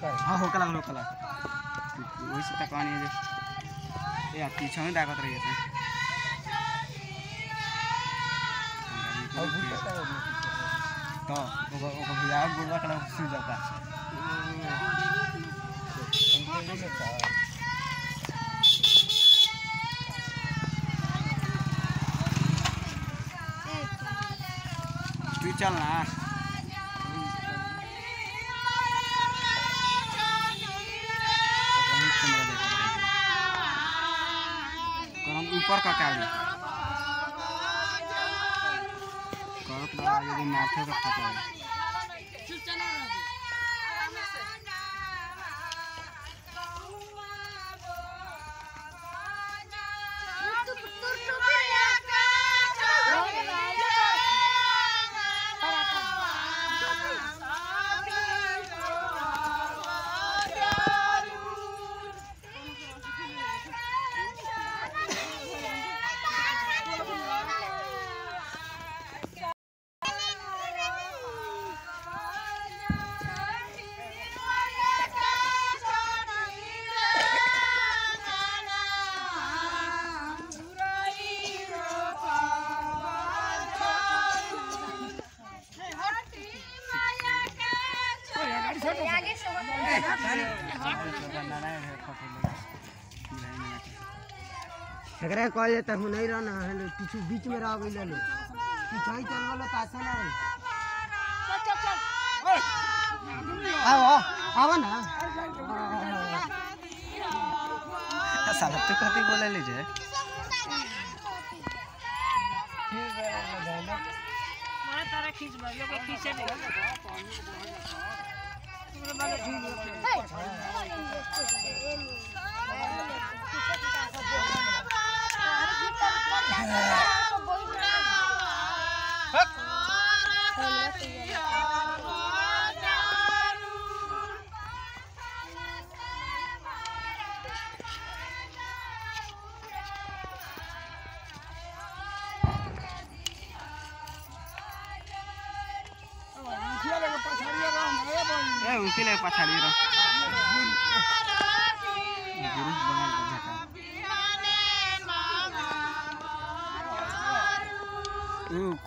हाँ होकला होकला वही से तक है ए पीछे में दागत रही है तो ओकर ओकर भैया गुड़वा कला सु जाता हमको नहीं पर्काकाली कर्क एकरा कहल जाता हूँ नहीं रहना है पीछू बीच में रह गई लो पीछे ही। चल वाला तासा ना रही आओ आओ ना साला तू कथी बोले लीजिए ए उनके लिए पछाड़ी रहो।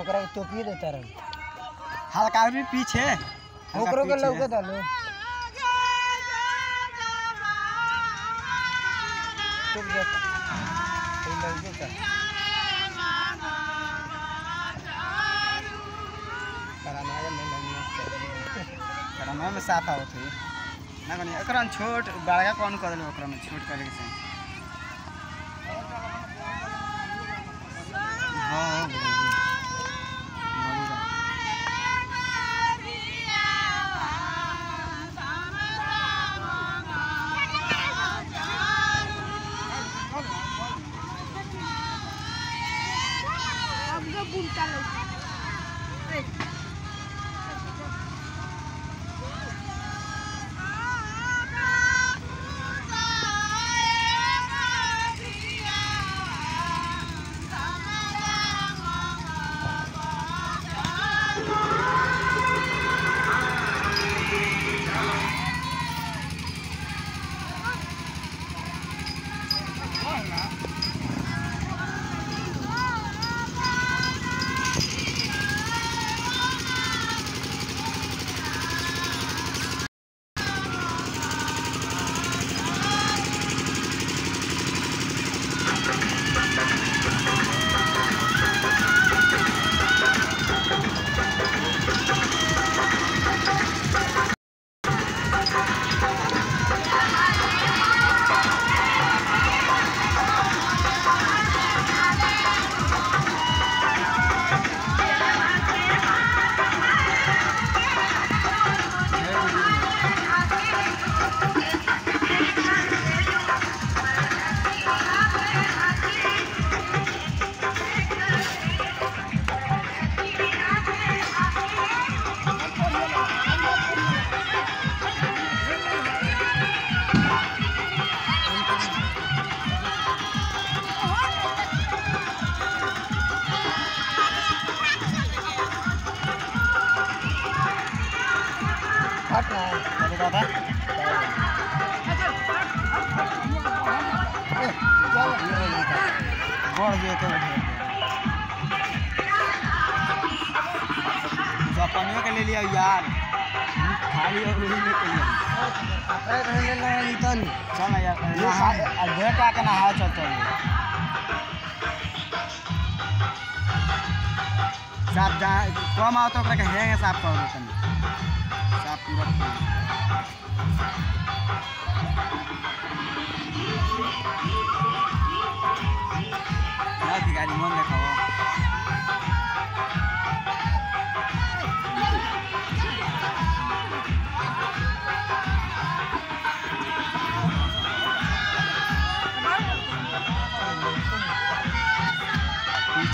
ओकरा के टोपिए देता रहूँ। हल्का भी पीछे ओकरो के लौके डालो टोप देता कोई लौके का। है। नहीं में साफ़ आवत हुई ना कनी एकरा छोट बड़का कौन कर ओकरा में छोट करे के चाही हाँ। lá. ले लिया यार। खाली और चल नहा नहा साफ़ जहाँ कम आओ तो ओकरा के हेंगे साफ़ कर दो तनी। साफ़ पूरा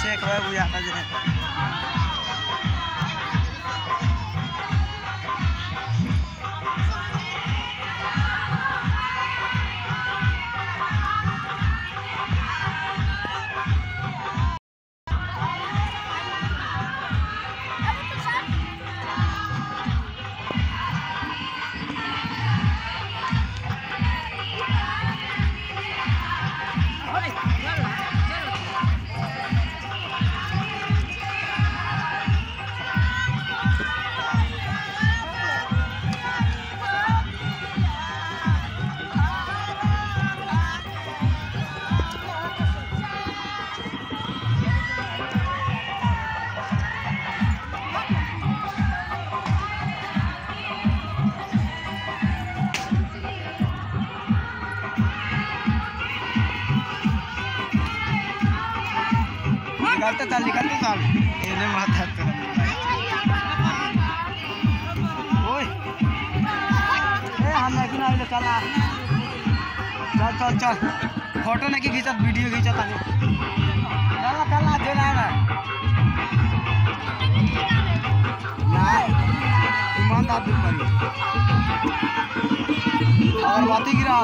एक बार बुझा निकलते चल निकलते चल। चल चल चल। फ़ोटो नहीं खींचत वीडियो खींचत चल चल ईमानदार दूर करी और बाती गिरा।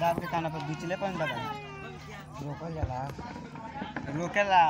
दाब के काना पर बिचले पर लगा रोकल जाला। रोकेला।